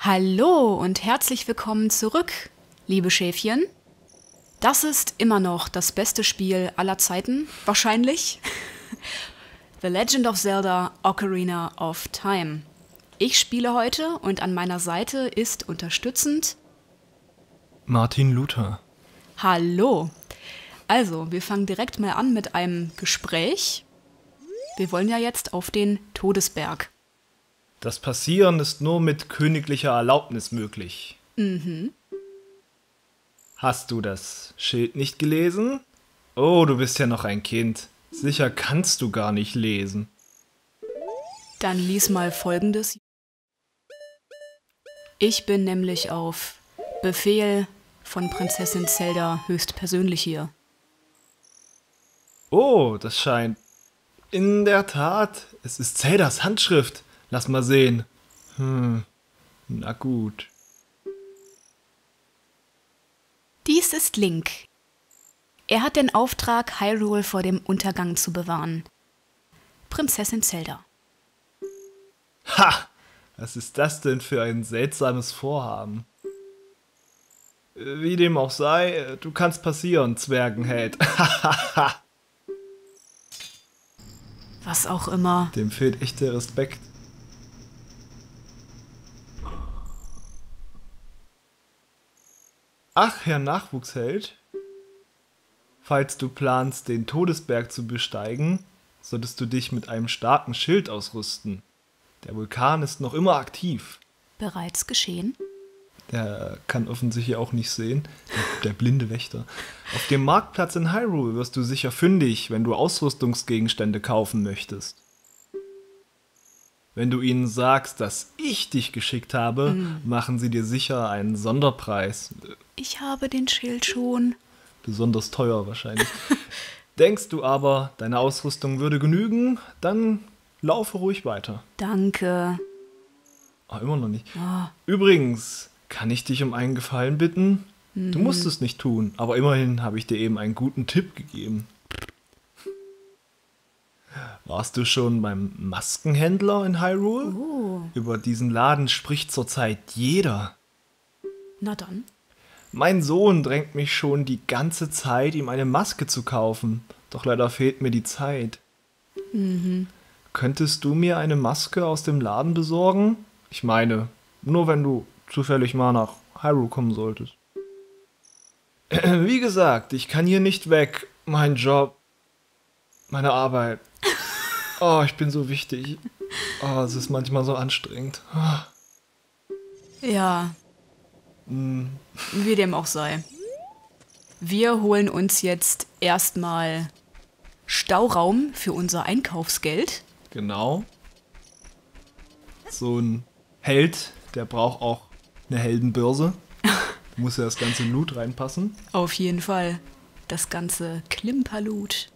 Hallo und herzlich willkommen zurück, liebe Schäfchen. Das ist immer noch das beste Spiel aller Zeiten, wahrscheinlich. The Legend of Zelda Ocarina of Time. Ich spiele heute und an meiner Seite ist unterstützend Martin Luther. Hallo. Also, wir fangen direkt mal an mit einem Gespräch. Wir wollen ja jetzt auf den Todesberg. Das Passieren ist nur mit königlicher Erlaubnis möglich. Mhm. Hast du das Schild nicht gelesen? Oh, du bist ja noch ein Kind. Sicher kannst du gar nicht lesen. Dann lies mal folgendes. Ich bin nämlich auf Befehl von Prinzessin Zelda höchstpersönlich hier. Oh, das scheint. In der Tat, es ist Zeldas Handschrift. Lass mal sehen. Hm, na gut. Dies ist Link. Er hat den Auftrag, Hyrule vor dem Untergang zu bewahren. Prinzessin Zelda. Ha! Was ist das denn für ein seltsames Vorhaben? Wie dem auch sei, du kannst passieren, Zwergenheld. Was auch immer. Dem fehlt echt der Respekt. Ach, Herr Nachwuchsheld. Falls du planst, den Todesberg zu besteigen, solltest du dich mit einem starken Schild ausrüsten. Der Vulkan ist noch immer aktiv. Bereits geschehen? Der kann offensichtlich auch nicht sehen. Der, der blinde Wächter. Auf dem Marktplatz in Hyrule wirst du sicher fündig, wenn du Ausrüstungsgegenstände kaufen möchtest. Wenn du ihnen sagst, dass ich dich geschickt habe, Mm. machen sie dir sicher einen Sonderpreis. Ich habe den Schild schon. Besonders teuer wahrscheinlich. Denkst du aber, deine Ausrüstung würde genügen, dann laufe ruhig weiter. Danke. Ah, immer noch nicht. Ah, Übrigens, kann ich dich um einen Gefallen bitten? Du musst es nicht tun, aber immerhin habe ich dir eben einen guten Tipp gegeben. Warst du schon beim Maskenhändler in Hyrule? oh. Über diesen Laden spricht zurzeit jeder. Na dann. Mein Sohn drängt mich schon die ganze Zeit, ihm eine Maske zu kaufen, doch leider fehlt mir die Zeit. Könntest du mir eine Maske aus dem Laden besorgen? Ich meine, nur wenn du zufällig mal nach Hyrule kommen solltest. Wie gesagt, ich kann hier nicht weg. Mein Job, meine Arbeit. Oh, ich bin so wichtig. Oh, es ist manchmal so anstrengend. Ja. Wie dem auch sei. Wir holen uns jetzt erstmal Stauraum für unser Einkaufsgeld. Genau. So ein Held, der braucht auch eine Heldenbörse. Muss ja das ganze Loot reinpassen. Auf jeden Fall. Das ganze Klimperlut.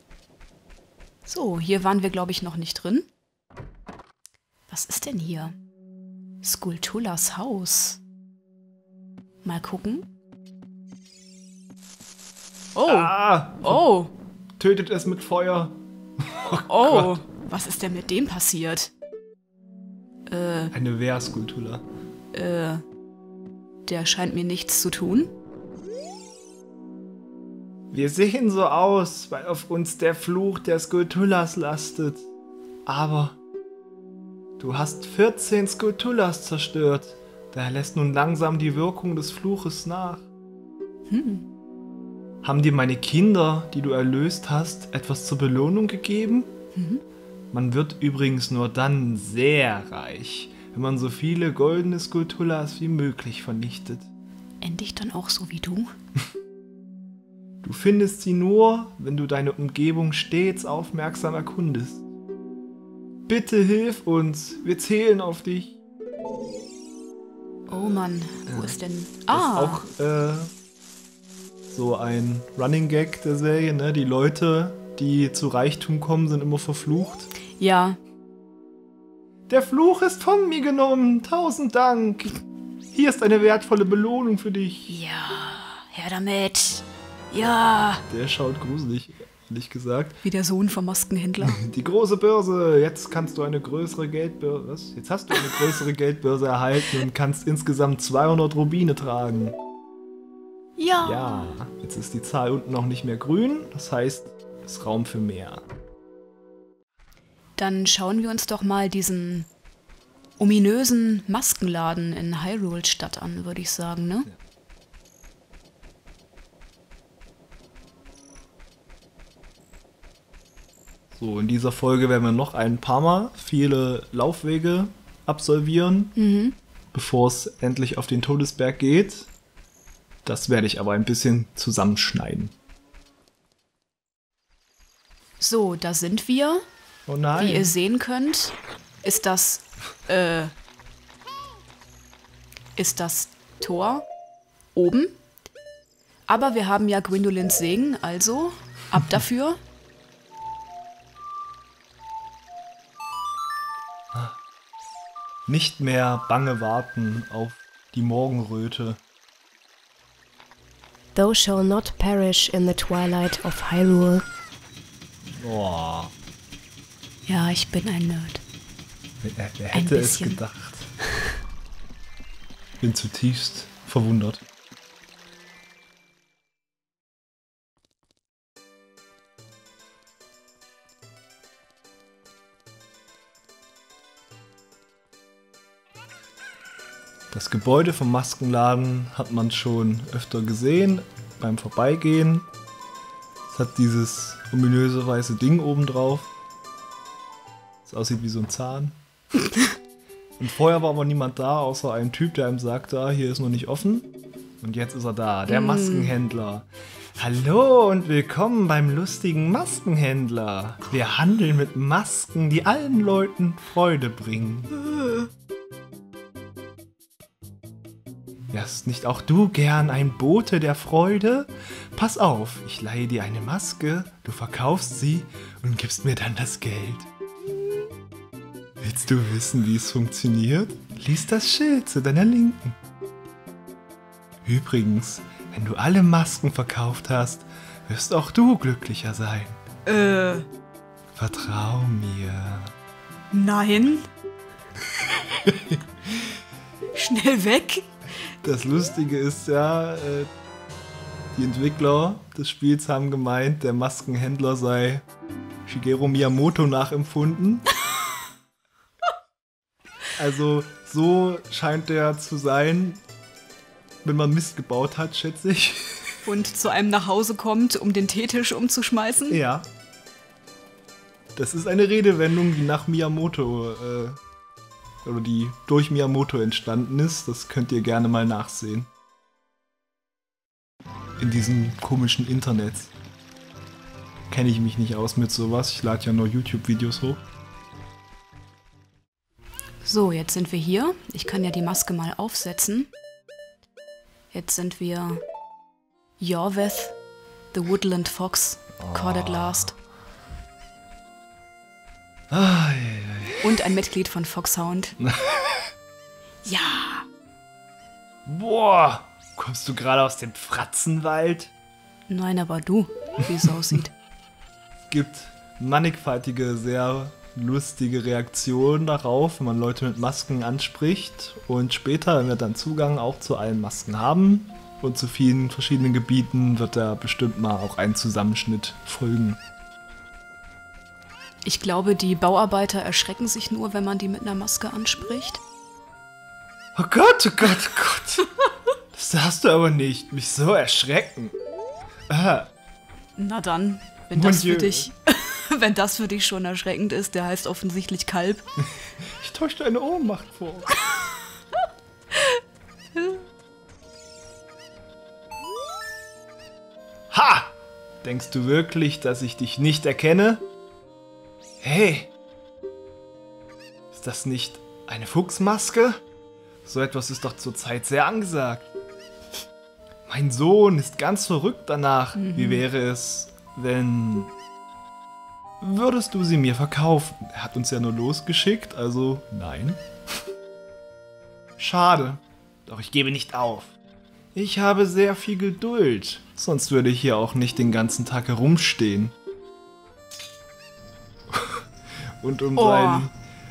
So, hier waren wir, glaube ich, noch nicht drin. Was ist denn hier? Skulptulas Haus. Mal gucken. Oh, Ah! oh, Tötet es mit Feuer. oh. Was ist denn mit dem passiert? Äh, Eine Wehrskulptur. äh, der scheint mir nichts zu tun. Wir sehen so aus, weil auf uns der Fluch der Skulptulas lastet. Aber du hast 14 Skulptulas zerstört. Daher lässt nun langsam die Wirkung des Fluches nach. Haben dir meine Kinder, die du erlöst hast, etwas zur Belohnung gegeben? Man wird übrigens nur dann sehr reich, wenn man so viele goldene Skulptulas wie möglich vernichtet. End ich dann auch so wie du? Du findest sie nur, wenn du deine Umgebung stets aufmerksam erkundest. Bitte hilf uns, wir zählen auf dich. Oh Mann, wo ist denn. Ah, ist auch äh, so ein Running Gag der Serie, ne? Die Leute, die zu Reichtum kommen, sind immer verflucht. ja. Der Fluch ist von mir genommen, tausend Dank. Hier ist eine wertvolle Belohnung für dich. Ja, her damit. Ja. Der schaut gruselig. öffentlich gesagt. Wie der Sohn vom Maskenhändler. Die große Börse, jetzt kannst du eine größere Geldbörse. Was? Jetzt hast du eine größere Geldbörse erhalten und kannst insgesamt 200 Rubine tragen. Ja. Ja, jetzt ist die Zahl unten noch nicht mehr grün, das heißt, es ist Raum für mehr. Dann schauen wir uns doch mal diesen ominösen Maskenladen in Hyrule-Stadt an, würde ich sagen, ne? So, in dieser Folge werden wir noch ein paar Mal viele Laufwege absolvieren, Mhm. bevor es endlich auf den Todesberg geht. Das werde ich aber ein bisschen zusammenschneiden. So, da sind wir. Oh nein. Wie ihr sehen könnt, ist das, äh, ist das Tor oben. Aber wir haben ja Gwendolins Segen, also ab dafür. Nicht mehr bange warten auf die Morgenröte. Thou shall not perish in the twilight of Hyrule. Oh, Ja, ich bin ein Nerd. wer, hätte es gedacht? Bin zutiefst verwundert. Das Gebäude vom Maskenladen hat man schon öfter gesehen beim Vorbeigehen. Es hat dieses ominöse weiße Ding oben drauf. Das aussieht wie so ein Zahn. Und vorher war aber niemand da, außer ein Typ, der einem sagte, ah, hier ist noch nicht offen. Und jetzt ist er da, der Maskenhändler. Hallo und willkommen beim lustigen Maskenhändler. Wir handeln mit Masken, die allen Leuten Freude bringen. Wärst nicht auch du gern ein Bote der Freude? Pass auf, ich leihe dir eine Maske, du verkaufst sie und gibst mir dann das Geld. Willst du wissen, wie es funktioniert? Lies das Schild zu deiner Linken. Übrigens, wenn du alle Masken verkauft hast, wirst auch du glücklicher sein. Äh, Vertrau mir. nein. Schnell weg. Das Lustige ist ja, äh, die Entwickler des Spiels haben gemeint, der Maskenhändler sei Shigeru Miyamoto nachempfunden. Also so scheint der zu sein, wenn man Mist gebaut hat, schätze ich. Und zu einem nach Hause kommt, um den Teetisch umzuschmeißen. Ja. Das ist eine Redewendung, die nach Miyamoto, äh, oder die durch Miyamoto entstanden ist. Das könnt ihr gerne mal nachsehen. In diesem komischen Internet. Kenne ich mich nicht aus mit sowas. Ich lade ja nur YouTube-Videos hoch. So, jetzt sind wir hier. Ich kann ja die Maske mal aufsetzen. Jetzt sind wir Jorveth, the Woodland Fox, caught at last. Und ein Mitglied von Foxhound. ja. Boah, kommst du gerade aus dem Fratzenwald? Nein, aber du, wie es aussieht. Es gibt mannigfaltige, sehr lustige Reaktionen darauf, wenn man Leute mit Masken anspricht. Und später, wenn wir dann Zugang auch zu allen Masken haben und zu vielen verschiedenen Gebieten, wird da bestimmt mal auch ein Zusammenschnitt folgen. Ich glaube, die Bauarbeiter erschrecken sich nur, wenn man die mit einer Maske anspricht. Oh Gott, oh Gott, oh Gott. Das darfst du aber nicht. Mich so erschrecken. Ah, Na dann, wenn Mon das Dieu. für dich, wenn das für dich schon erschreckend ist, der heißt offensichtlich Kalb. ich täusche deine Ohnmacht vor. ha! Denkst du wirklich, dass ich dich nicht erkenne? Hey! Ist das nicht eine Fuchsmaske? So etwas ist doch zurzeit sehr angesagt. Mein Sohn ist ganz verrückt danach. Wie wäre es, wenn... Würdest du sie mir verkaufen? Er hat uns ja nur losgeschickt, also nein. Schade, doch ich gebe nicht auf. Ich habe sehr viel Geduld, sonst würde ich hier auch nicht den ganzen Tag herumstehen. Und um Oh. seinen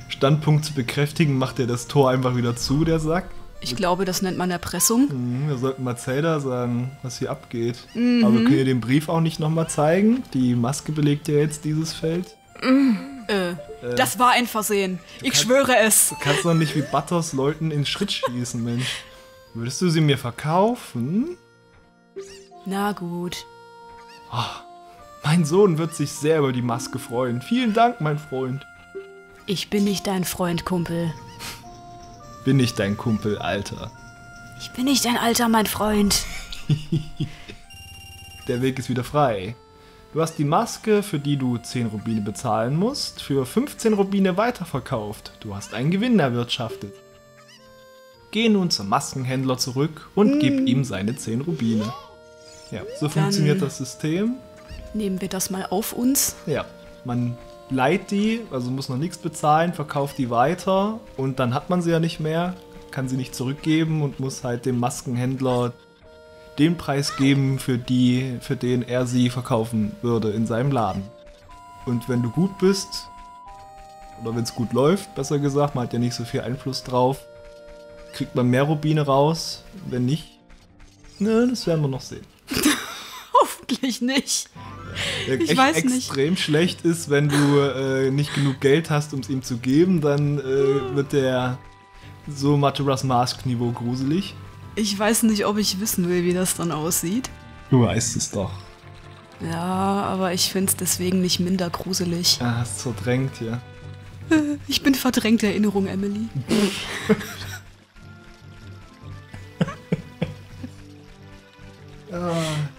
Standpunkt zu bekräftigen, macht er das Tor einfach wieder zu, der Sack. Ich glaube, das nennt man Erpressung. Mhm, wir sollten mal Zelda sagen, was hier abgeht. Aber wir können ihr den Brief auch nicht nochmal zeigen. Die Maske belegt ja jetzt dieses Feld. Äh, das war ein Versehen. Ich schwöre es. Du kannst doch nicht wie Butters Leuten in Schritt schießen, Mensch. Würdest du sie mir verkaufen? Na gut. Mein Sohn wird sich sehr über die Maske freuen. Vielen Dank, mein Freund. Ich bin nicht dein Freund, Kumpel. Bin ich dein Kumpel, Alter. Ich bin nicht dein Alter, mein Freund. Der Weg ist wieder frei. Du hast die Maske, für die du 10 Rubine bezahlen musst, für 15 Rubine weiterverkauft. Du hast einen Gewinn erwirtschaftet. Geh nun zum Maskenhändler zurück und gib ihm seine 10 Rubine. Ja, so funktioniert das System. Nehmen wir das mal auf uns. Ja, man leiht die, also muss noch nichts bezahlen, verkauft die weiter und dann hat man sie ja nicht mehr, kann sie nicht zurückgeben und muss halt dem Maskenhändler den Preis geben, für, die, für den er sie verkaufen würde in seinem Laden. Und wenn du gut bist, oder wenn es gut läuft, besser gesagt, man hat ja nicht so viel Einfluss drauf, kriegt man mehr Rubine raus. Wenn nicht, ne, das werden wir noch sehen. Hoffentlich nicht. Der Ich weiß nicht. extrem schlecht ist, wenn du äh, nicht genug Geld hast, um es ihm zu geben, dann äh, wird der so Majora's Mask Niveau gruselig. Ich weiß nicht, ob ich wissen will, wie das dann aussieht. Du weißt es doch. Ja, aber ich find's deswegen nicht minder gruselig. Ah, hast verdrängt hier. Ich bin verdrängte Erinnerung, Emily.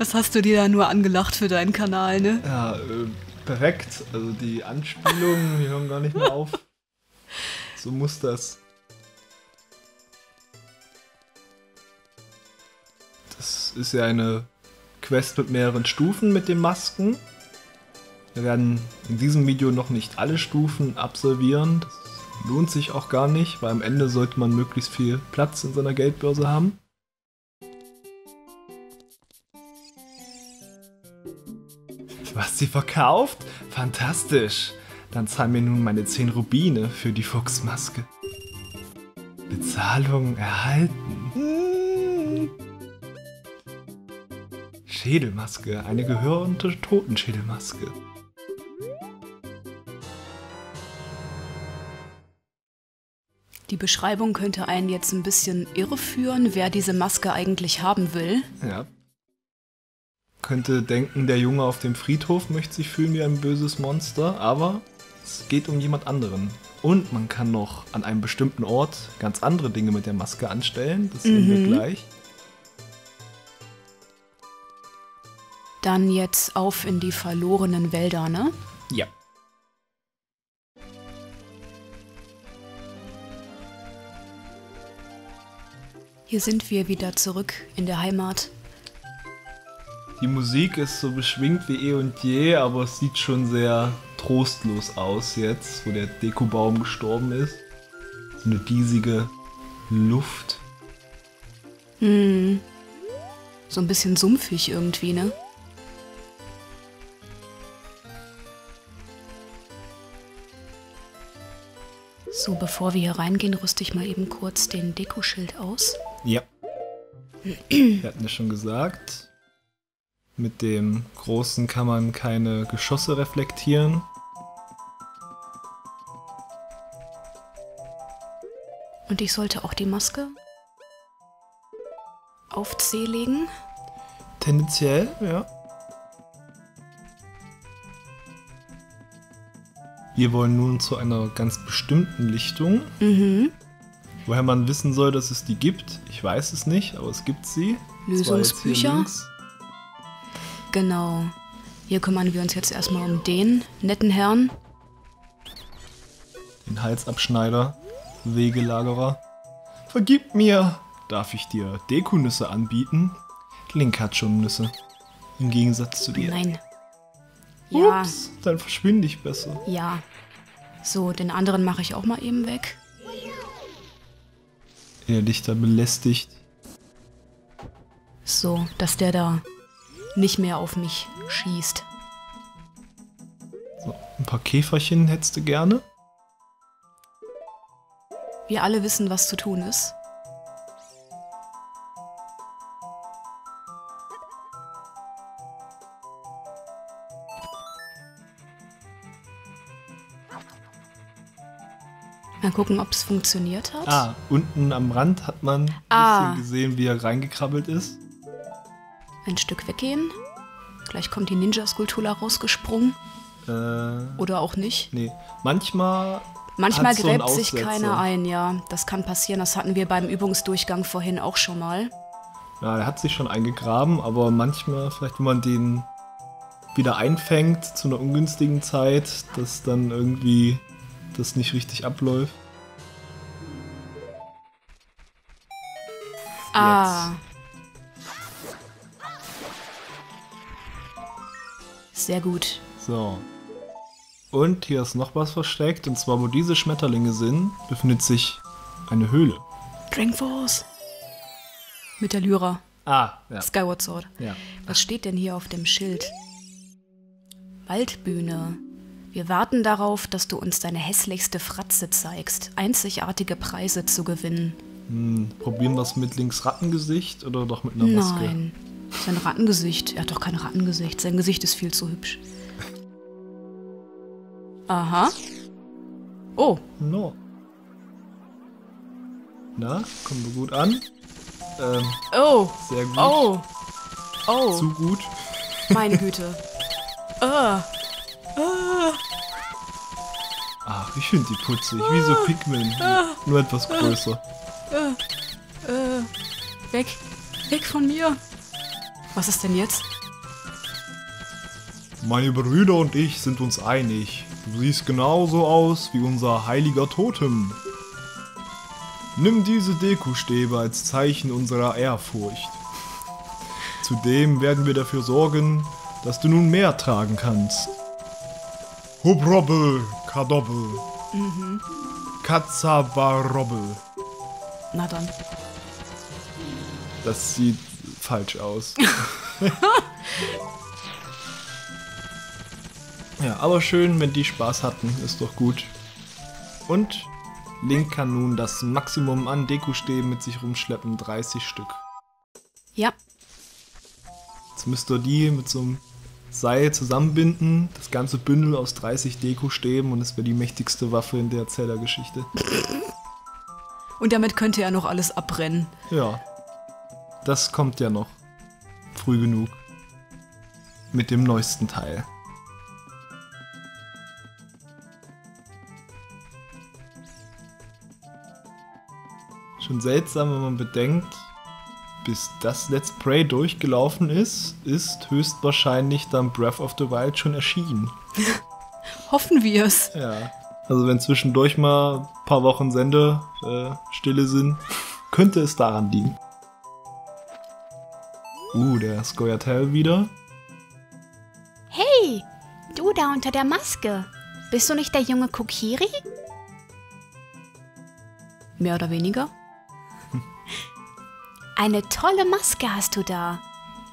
Was hast du dir da nur angelacht für deinen Kanal, ne? Ja, äh, perfekt. Also die Anspielungen, die hören gar nicht mehr auf. So muss das. Das ist ja eine Quest mit mehreren Stufen mit den Masken. Wir werden in diesem Video noch nicht alle Stufen absolvieren. Das lohnt sich auch gar nicht, weil am Ende sollte man möglichst viel Platz in seiner Geldbörse haben. Hast sie verkauft? Fantastisch. Dann zahl mir nun meine 10 Rubine für die Fuchsmaske. Bezahlung erhalten. Schädelmaske, eine gehörende Totenschädelmaske. Die Beschreibung könnte einen jetzt ein bisschen irreführen, wer diese Maske eigentlich haben will. Ja. Könnte denken, der Junge auf dem Friedhof möchte sich fühlen wie ein böses Monster, aber es geht um jemand anderen. Und man kann noch an einem bestimmten Ort ganz andere Dinge mit der Maske anstellen. Das sehen wir gleich. Dann jetzt auf in die verlorenen Wälder, ne? Ja. Hier sind wir wieder zurück in der Heimat. Die Musik ist so beschwingt wie eh und je, aber es sieht schon sehr trostlos aus jetzt, wo der Dekobaum gestorben ist. So eine diesige Luft. Hm. So ein bisschen sumpfig irgendwie, ne? So, bevor wir hier reingehen, rüste ich mal eben kurz den Dekoschild aus. Ja. Wir hatten ja schon gesagt, mit dem großen kann man keine Geschosse reflektieren. Und ich sollte auch die Maske auf C legen. Tendenziell, ja. Wir wollen nun zu einer ganz bestimmten Lichtung. Mhm. Woher man wissen soll, dass es die gibt, ich weiß es nicht, aber es gibt sie. Lösungsbücher. Genau. Hier kümmern wir uns jetzt erstmal um den netten Herrn. Den Halsabschneider, Wegelagerer. Vergib mir! Darf ich dir Dekonüsse anbieten? Link hat schon Nüsse. Im Gegensatz zu dir. Nein. Ja, Ups, dann verschwinde ich besser. ja. So, den anderen mache ich auch mal eben weg. Er dich da belästigt. So, dass der da nicht mehr auf mich schießt. So, ein paar Käferchen hättest du gerne? Wir alle wissen, was zu tun ist. Mal gucken, ob es funktioniert hat. Ah, unten am Rand hat man ein Ah. bisschen gesehen, wie er reingekrabbelt ist. Ein Stück weggehen. Gleich kommt die Ninja-Skulptur rausgesprungen. Äh, Oder auch nicht. nee. Manchmal Manchmal Hat so gräbt sich keiner ein, ja. Das kann passieren. Das hatten wir beim Übungsdurchgang vorhin auch schon mal. Ja, er hat sich schon eingegraben, aber manchmal, vielleicht wenn man den wieder einfängt zu einer ungünstigen Zeit, dass dann irgendwie das nicht richtig abläuft. Ah. Sehr gut. So. Und hier ist noch was versteckt, und zwar wo diese Schmetterlinge sind, befindet sich eine Höhle. Drinkforce. Mit der Lyra. Ah, ja. Skyward Sword. ja. Was steht denn hier auf dem Schild? Waldbühne. Wir warten darauf, dass du uns deine hässlichste Fratze zeigst. Einzigartige Preise zu gewinnen. Hm, probieren wir es mit links Rattengesicht oder doch mit einer Maske? Nein. Sein Rattengesicht. Er hat doch kein Rattengesicht. Sein Gesicht ist viel zu hübsch. Aha. Oh, No. Na, kommen wir gut an? Ähm, oh, sehr gut. oh, oh, Zu gut. meine Güte. Äh, äh, Ach, ich finde die putzig. Wie so Pikmin. Nur etwas größer. äh, weg, weg von mir. Was ist denn jetzt? Meine Brüder und ich sind uns einig. Du siehst genauso aus wie unser heiliger Totem. Nimm diese Dekostäbe als Zeichen unserer Ehrfurcht. Zudem werden wir dafür sorgen, dass du nun mehr tragen kannst. Hubrobbel, Kadobbel. Katzabarobbel. Na dann. Das sieht falsch aus. ja, aber schön, wenn die Spaß hatten, ist doch gut. Und Link kann nun das Maximum an Dekostäben mit sich rumschleppen, 30 Stück. Ja, Jetzt müsst ihr die mit so einem Seil zusammenbinden, das ganze Bündel aus 30 Dekostäben und es wäre die mächtigste Waffe in der Zelda-Geschichte. und damit könnte er noch alles abbrennen. Ja, das kommt ja noch. Früh genug. Mit dem neuesten Teil. Schon seltsam, wenn man bedenkt, bis das Let's Play durchgelaufen ist, ist höchstwahrscheinlich dann Breath of the Wild schon erschienen. Hoffen wir es. Ja. Also wenn zwischendurch mal ein paar Wochen Sende äh, Stille sind, könnte es daran liegen. Uh, der Scoia'tael wieder. Hey, du da unter der Maske. Bist du nicht der junge Kokiri? Mehr oder weniger. Eine tolle Maske hast du da.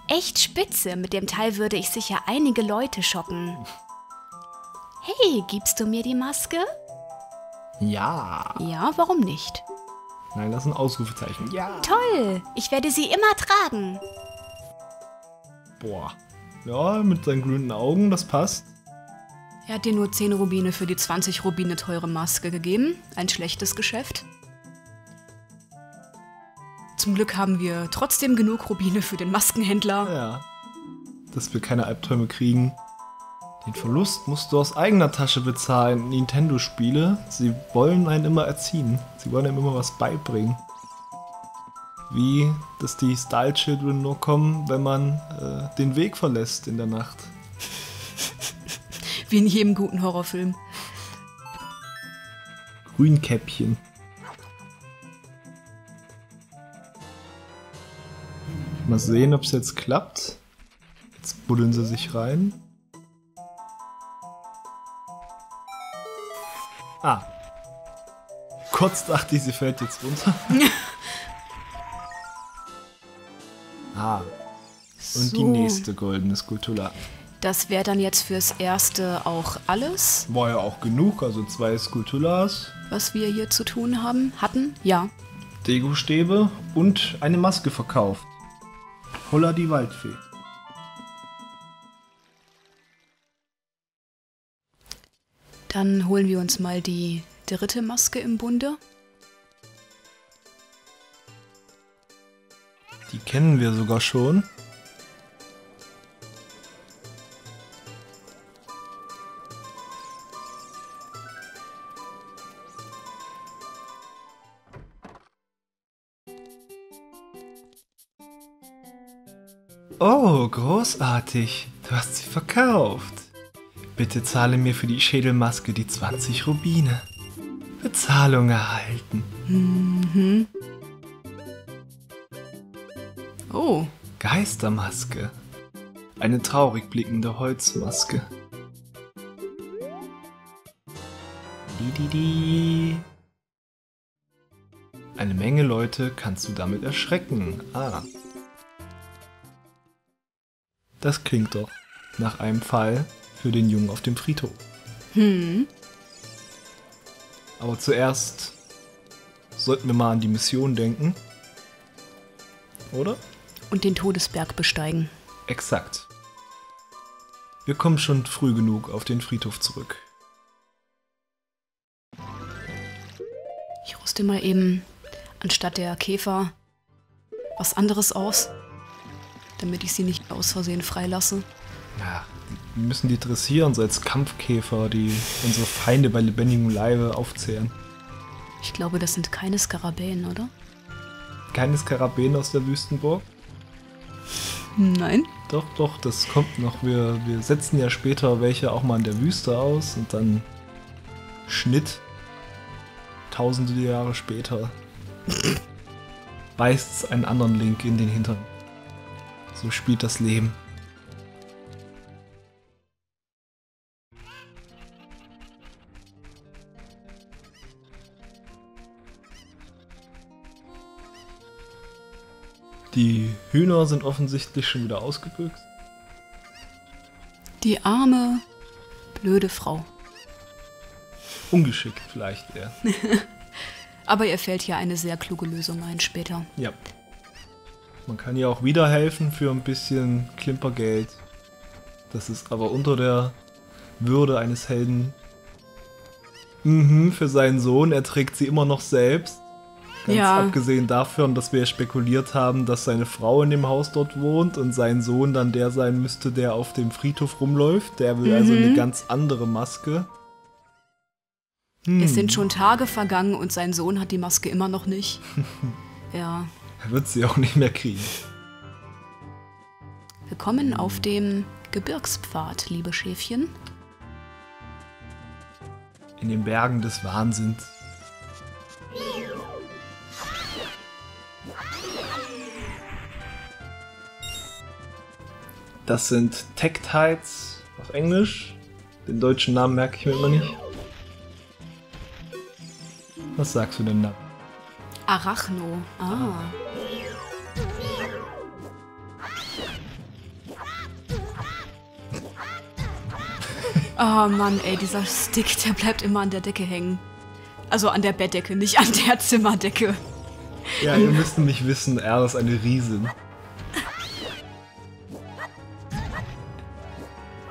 Echt spitze, mit dem Teil würde ich sicher einige Leute schocken. Hey, gibst du mir die Maske? Ja. Ja, warum nicht? Nein, das ist ein Ausrufezeichen. Ja. Toll, ich werde sie immer tragen. Boah. Ja, mit seinen grünen Augen, das passt. Er hat dir nur 10 Rubine für die 20 Rubine teure Maske gegeben. Ein schlechtes Geschäft. Zum Glück haben wir trotzdem genug Rubine für den Maskenhändler. Ja. Dass wir keine Albträume kriegen. Den Verlust musst du aus eigener Tasche bezahlen. Nintendo-Spiele, sie wollen einen immer erziehen. Sie wollen einem immer was beibringen. Wie, dass die Style Children nur kommen, wenn man äh, den Weg verlässt in der Nacht. Wie in jedem guten Horrorfilm. Grünkäppchen. Mal sehen, ob es jetzt klappt. Jetzt buddeln sie sich rein. Ah. Kurz dachte ich, sie fällt jetzt runter. ah. Und die So. nächste goldene Skulptur. Das wäre dann jetzt fürs Erste auch alles, War ja auch genug, also zwei Skulptulas, was wir hier zu tun haben, hatten. Ja. Dego-Stäbe und eine Maske verkauft. Holla die Waldfee. Dann holen wir uns mal die dritte Maske im Bunde. Kennen wir sogar schon. Oh, großartig. Du hast sie verkauft. Bitte zahle mir für die Schädelmaske die 20 Rubine. Bezahlung erhalten. Oh, Geistermaske. Eine traurig blickende Holzmaske. Di, di, di. Eine Menge Leute kannst du damit erschrecken. Ah. Das klingt doch nach einem Fall für den Jungen auf dem Friedhof. hm. Aber zuerst sollten wir mal an die Mission denken. Oder? Und den Todesberg besteigen. Exakt. Wir kommen schon früh genug auf den Friedhof zurück. Ich rüste mal eben anstatt der Käfer was anderes aus, damit ich sie nicht aus Versehen freilasse. Ja, wir müssen die dressieren, so als Kampfkäfer, die unsere Feinde bei lebendigem Leibe aufzehren. Ich glaube, das sind keine Skarabäen, oder? Keine Skarabäen aus der Wüstenburg? Nein. Doch, doch, das kommt noch. Wir, wir setzen ja später welche auch mal in der Wüste aus und dann Schnitt. Tausende Jahre später beißt es einen anderen Link in den Hintern. So spielt das Leben. Die Hühner sind offensichtlich schon wieder ausgebüxt. Die arme, blöde Frau. Ungeschickt vielleicht eher. Aber ihr fällt hier eine sehr kluge Lösung ein später. Ja. Man kann ihr auch wieder helfen für ein bisschen Klimpergeld. Das ist aber unter der Würde eines Helden. Mhm, für seinen Sohn. Er trägt sie immer noch selbst. Ganz Ja. abgesehen davon, dass wir spekuliert haben, dass seine Frau in dem Haus dort wohnt und sein Sohn dann der sein müsste, der auf dem Friedhof rumläuft. Der will also eine ganz andere Maske. Hm. Es sind schon Tage vergangen und sein Sohn hat die Maske immer noch nicht. ja. Er wird sie auch nicht mehr kriegen. Willkommen auf dem Gebirgspfad, liebe Schäfchen. In den Bergen des Wahnsinns. Das sind Tektites auf Englisch. Den deutschen Namen merke ich mir immer nicht. Was sagst du denn da? Arachno. Ah. Oh Mann, ey, dieser Stick, der bleibt immer an der Decke hängen. Also an der Bettdecke, nicht an der Zimmerdecke. Ja, ihr müsst nämlich wissen, er ist eine Riesin.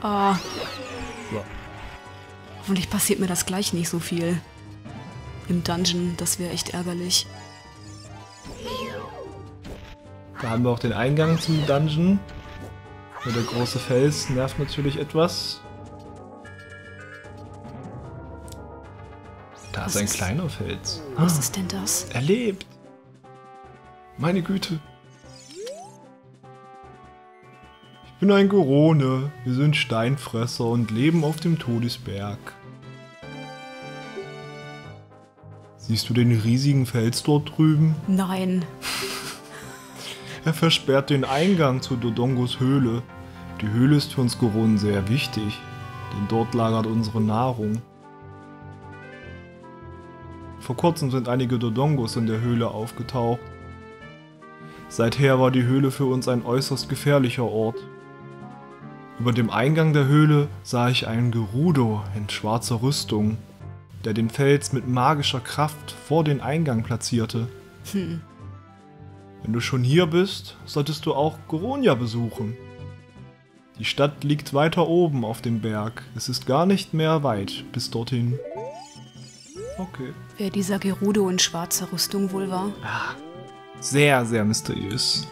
Oh, So. hoffentlich passiert mir das gleich nicht so viel. Im Dungeon, das wäre echt ärgerlich. Da haben wir auch den Eingang zum Dungeon. Nur der große Fels nervt natürlich etwas. Da Was ist ein ist- kleiner Fels. Was ist denn das? Er lebt. Meine Güte. Bin ein Gorone. Wir sind Steinfresser und leben auf dem Todesberg. Siehst du den riesigen Fels dort drüben? Nein. Er versperrt den Eingang zu Dodongos Höhle. Die Höhle ist für uns Goronen sehr wichtig, denn dort lagert unsere Nahrung. Vor kurzem sind einige Dodongos in der Höhle aufgetaucht. Seither war die Höhle für uns ein äußerst gefährlicher Ort. Über dem Eingang der Höhle sah ich einen Gerudo in schwarzer Rüstung, der den Fels mit magischer Kraft vor den Eingang platzierte. Hm. Wenn du schon hier bist, solltest du auch Goronia besuchen. Die Stadt liegt weiter oben auf dem Berg. Es ist gar nicht mehr weit bis dorthin. Okay. Wer dieser Gerudo in schwarzer Rüstung wohl war? Sehr, sehr mysteriös.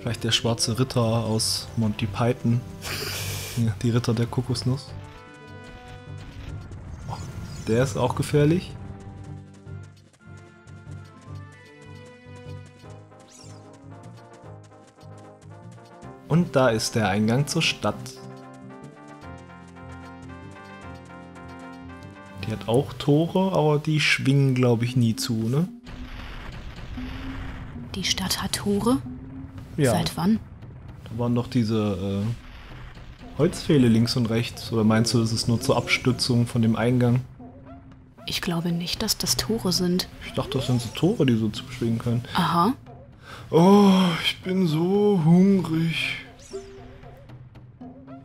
Vielleicht der schwarze Ritter aus Monty Python. Die Ritter der Kokosnuss. Oh, Der ist auch gefährlich. Und da ist der Eingang zur Stadt. Die hat auch Tore, aber die schwingen, glaube ich, nie zu, ne? Die Stadt hat Tore? Ja. Seit wann? Da waren doch diese äh, Holzpfähle links und rechts. Oder meinst du, das ist nur zur Abstützung von dem Eingang? Ich glaube nicht, dass das Tore sind. Ich dachte, das sind so Tore, die so zuschwingen können. Aha. Oh, ich bin so hungrig.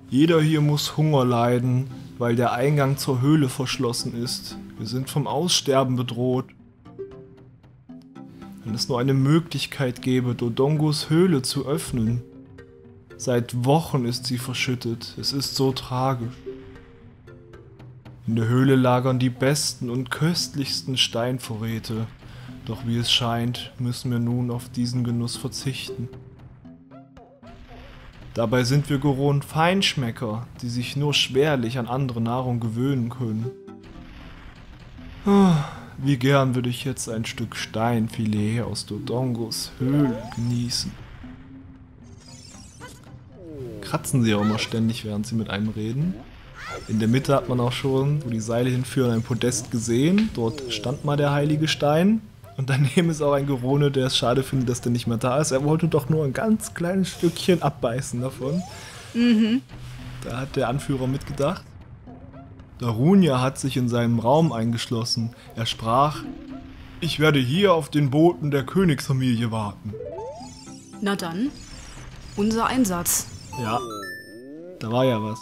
Jeder hier muss Hunger leiden, weil der Eingang zur Höhle verschlossen ist. Wir sind vom Aussterben bedroht. Es nur eine Möglichkeit gäbe, Dodongos Höhle zu öffnen. Seit Wochen ist sie verschüttet. Es ist so tragisch. In der Höhle lagern die besten und köstlichsten Steinvorräte. Doch wie es scheint, müssen wir nun auf diesen Genuss verzichten. Dabei sind wir Goron Feinschmecker, die sich nur schwerlich an andere Nahrung gewöhnen können. Wie gern würde ich jetzt ein Stück Steinfilet aus Dodongos Höhle genießen. Kratzen sie auch immer ständig, während sie mit einem reden. In der Mitte hat man auch schon, wo die Seile hinführen, ein Podest gesehen. Dort stand mal der heilige Stein. Und daneben ist auch ein Gerone, der es schade findet, dass der nicht mehr da ist. Er wollte doch nur ein ganz kleines Stückchen abbeißen davon. Da hat der Anführer mitgedacht. Darunia hat sich in seinem Raum eingeschlossen. Er sprach: Ich werde hier auf den Boten der Königsfamilie warten. Na dann, unser Einsatz. Ja, da war ja was.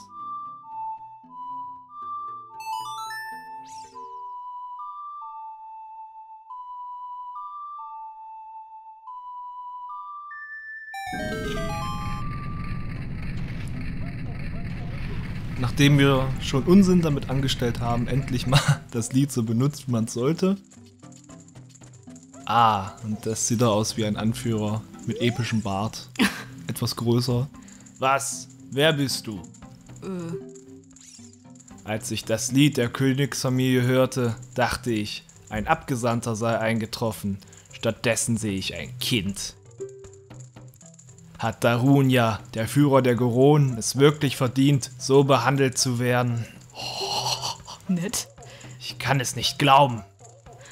Nachdem wir schon Unsinn damit angestellt haben, endlich mal das Lied so benutzt, wie man es sollte. Ah, und das sieht er aus wie ein Anführer mit epischem Bart. Etwas größer. Was? Wer bist du? Äh, Als ich das Lied der Königsfamilie hörte, dachte ich, ein Abgesandter sei eingetroffen. Stattdessen sehe ich ein Kind. Hat Darunia, der Führer der Goronen, es wirklich verdient, so behandelt zu werden? nett. Ich kann es nicht glauben.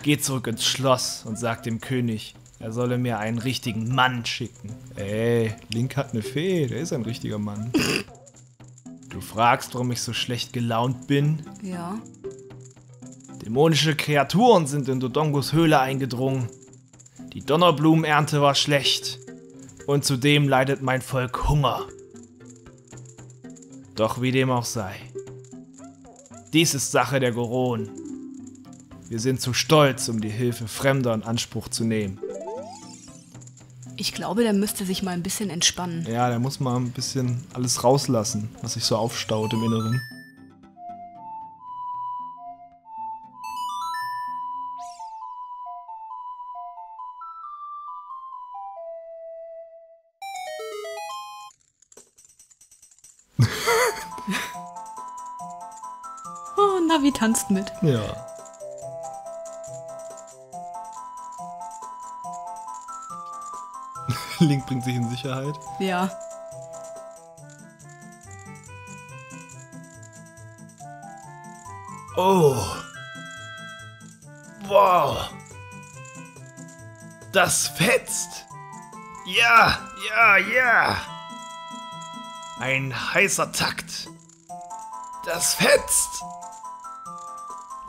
Geh zurück ins Schloss und sag dem König, er solle mir einen richtigen Mann schicken. Ey, Link hat eine Fee, der ist ein richtiger Mann. Du fragst, warum ich so schlecht gelaunt bin? Ja. Dämonische Kreaturen sind in Dodongos Höhle eingedrungen. Die Donnerblumenernte war schlecht. Und zudem leidet mein Volk Hunger. Doch wie dem auch sei. Dies ist Sache der Goronen. Wir sind zu stolz, um die Hilfe Fremder in Anspruch zu nehmen. Ich glaube, der müsste sich mal ein bisschen entspannen. Ja, der muss mal ein bisschen alles rauslassen, was sich so aufstaut im Inneren. Navi tanzt mit. Ja. Link bringt sich in Sicherheit. Ja. Oh. Wow. Das fetzt. Ja, ja, ja. Ein heißer Takt. Das fetzt!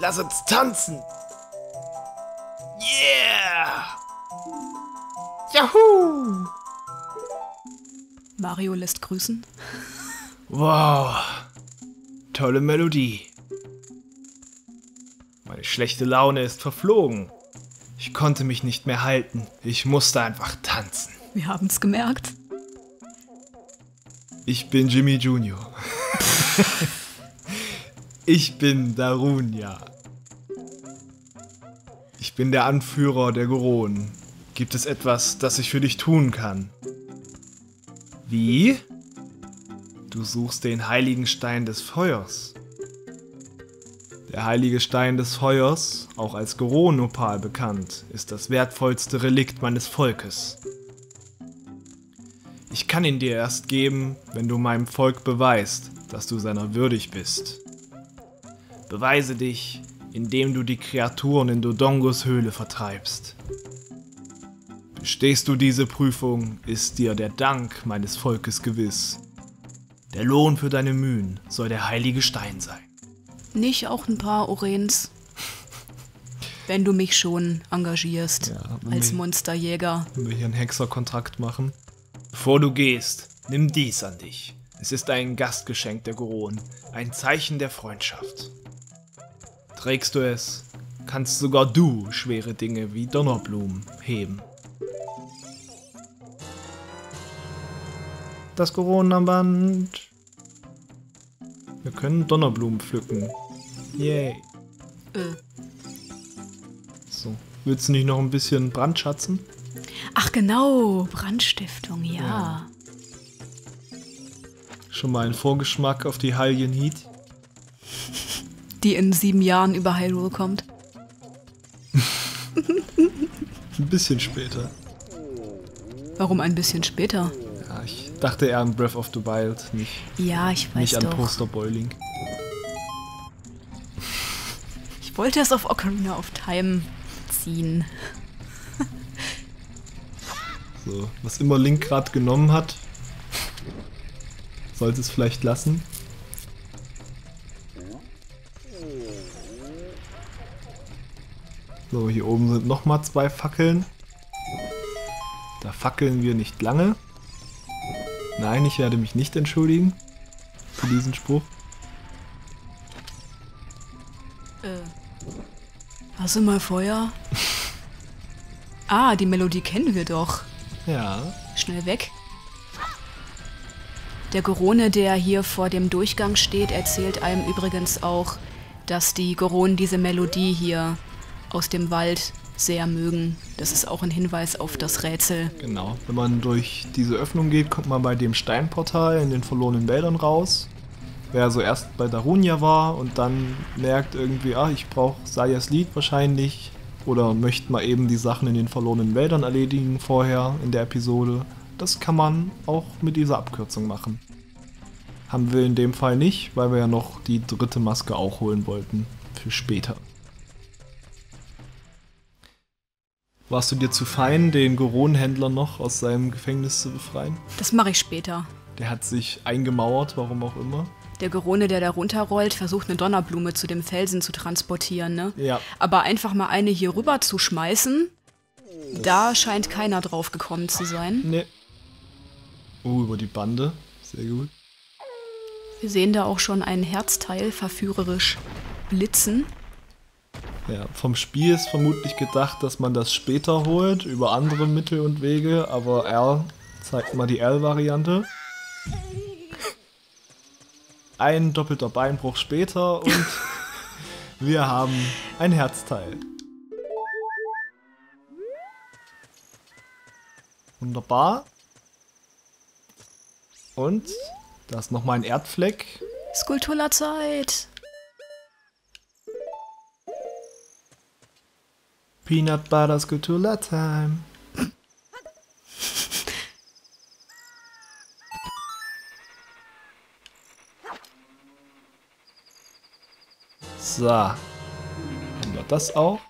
Lass uns tanzen! Yeah! Juhu! Mario lässt grüßen. Wow, tolle Melodie. Meine schlechte Laune ist verflogen. Ich konnte mich nicht mehr halten. Ich musste einfach tanzen. Wir haben's gemerkt. Ich bin Jimmy Junior. ich bin Darunia. Ich bin der Anführer der Goronen. Gibt es etwas, das ich für dich tun kann? Wie? Du suchst den heiligen Stein des Feuers. Der heilige Stein des Feuers, auch als Goronopal bekannt, ist das wertvollste Relikt meines Volkes. Ich kann ihn dir erst geben, wenn du meinem Volk beweist, dass du seiner würdig bist. Beweise dich, indem du die Kreaturen in Dodongos Höhle vertreibst. Bestehst du diese Prüfung, ist dir der Dank meines Volkes gewiss. Der Lohn für deine Mühen soll der heilige Stein sein. Nicht auch ein paar Orens. Wenn du mich schon engagierst Ja, als wir- Monsterjäger. Wenn wir hier einen Hexerkontrakt machen. Bevor du gehst, nimm dies an dich. Es ist ein Gastgeschenk der Goronen, ein Zeichen der Freundschaft. Trägst du es, kannst sogar du schwere Dinge wie Donnerblumen heben. Das Goronenarmband. Wir können Donnerblumen pflücken. Yay. Äh. So. Willst du nicht noch ein bisschen brandschatzen? Ach genau, Brandstiftung, ja. Schon mal ein Vorgeschmack auf die Hylian Heat? Die in sieben Jahren über Hyrule kommt. Ein bisschen später. Warum ein bisschen später? Ja, ich dachte eher an Breath of the Wild, nicht, Ja, ich weiß nicht an doch. Poster Boiling. Ich wollte es auf Ocarina of Time ziehen. So, was immer Link gerade genommen hat, sollte es vielleicht lassen. So, hier oben sind nochmal zwei Fackeln. Da fackeln wir nicht lange. Nein, ich werde mich nicht entschuldigen für diesen Spruch. Äh. Hast du mal Feuer? ah, die Melodie kennen wir doch. Ja, Schnell weg. Der Gorone, der hier vor dem Durchgang steht, erzählt einem übrigens auch, dass die Goronen diese Melodie hier aus dem Wald sehr mögen. Das ist auch ein Hinweis auf das Rätsel. Genau. Wenn man durch diese Öffnung geht, kommt man bei dem Steinportal in den verlorenen Wäldern raus. Wer also erst bei Darunia war und dann merkt irgendwie, ah, ich brauche Sayas Lied wahrscheinlich oder möchte mal eben die Sachen in den verlorenen Wäldern erledigen vorher in der Episode, das kann man auch mit dieser Abkürzung machen. Haben wir in dem Fall nicht, weil wir ja noch die dritte Maske auch holen wollten für später. Warst du dir zu fein, den Goronenhändler noch aus seinem Gefängnis zu befreien? Das mache ich später. Der hat sich eingemauert, warum auch immer. Der Gorone, der da runterrollt, versucht eine Donnerblume zu dem Felsen zu transportieren, ne? Ja. Aber einfach mal eine hier rüber zu schmeißen, da scheint keiner drauf gekommen zu sein. Nee. Oh, über die Bande. Sehr gut. Wir sehen da auch schon ein Herzteil verführerisch blitzen. Ja, vom Spiel ist vermutlich gedacht, dass man das später holt, über andere Mittel und Wege, aber R zeigt mal die L-Variante. Ein doppelter Beinbruch später und wir haben ein Herzteil. Wunderbar. Und da ist nochmal ein Erdfleck. Skulpturerzeit. Peanut Butter Sculptura Time. So. Haben wir das auch?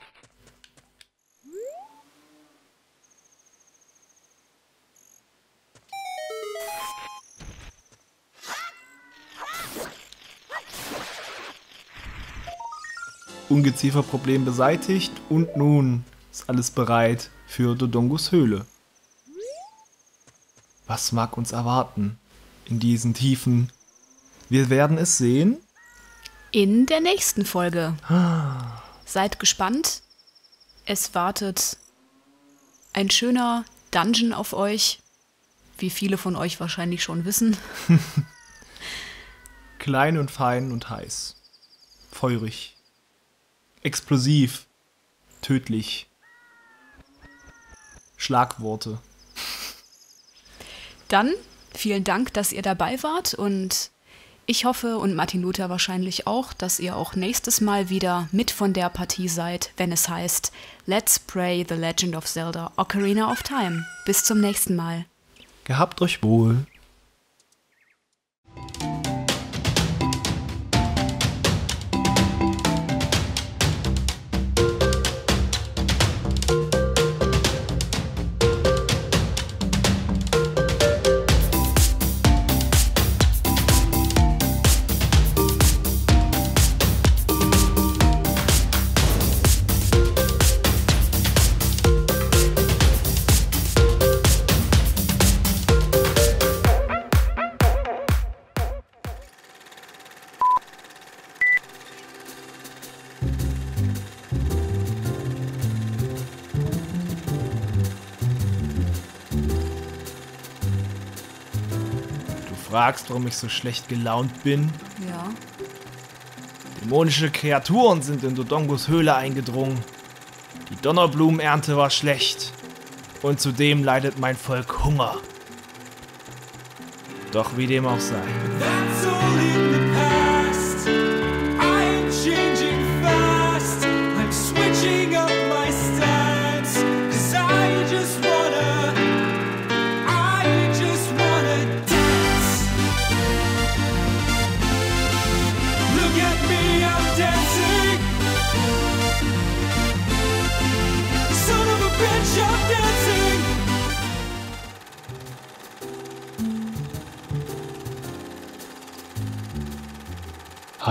Ungezieferproblem beseitigt und nun ist alles bereit für Dodongos Höhle. Was mag uns erwarten in diesen Tiefen? Wir werden es sehen. In der nächsten Folge. Seid gespannt. Es wartet ein schöner Dungeon auf euch, wie viele von euch wahrscheinlich schon wissen. Klein und fein und heiß. Feurig. Explosiv. Tödlich. Schlagworte. Dann vielen Dank, dass ihr dabei wart und ich hoffe und Martin Luther wahrscheinlich auch, dass ihr auch nächstes Mal wieder mit von der Partie seid, wenn es heißt Let's Pray The Legend of Zelda Ocarina of Time. Bis zum nächsten Mal. Gehabt euch wohl. Fragst, warum ich so schlecht gelaunt bin? Ja. Dämonische Kreaturen sind in Dodongos Höhle eingedrungen. Die Donnerblumenernte war schlecht. Und zudem leidet mein Volk Hunger. Doch wie dem auch sei.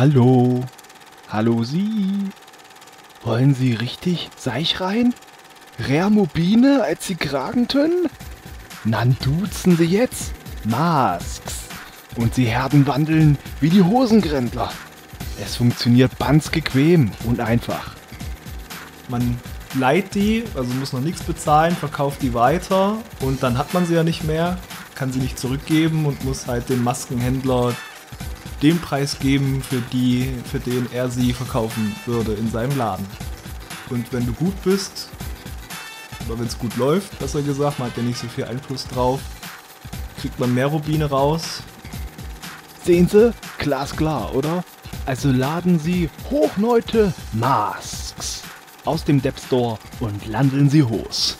Hallo. Hallo Sie. Wollen Sie richtig Seich rein? Rärmobine als Sie Kragentön? Nan duzen Sie jetzt Masks. Und Sie Herden wandeln wie die Hosengrändler. Es funktioniert ganz bequem und einfach. Man leiht die, also muss noch nichts bezahlen, verkauft die weiter und dann hat man sie ja nicht mehr, kann sie nicht zurückgeben und muss halt dem Maskenhändler den Preis geben, für, die, für den er sie verkaufen würde in seinem Laden. Und wenn du gut bist, oder wenn es gut läuft, besser gesagt, man hat ja nicht so viel Einfluss drauf, kriegt man mehr Rubine raus. Sehen Sie? Glasklar, oder? Also laden Sie hochneute Masks aus dem Depp Store und landeln Sie Hos.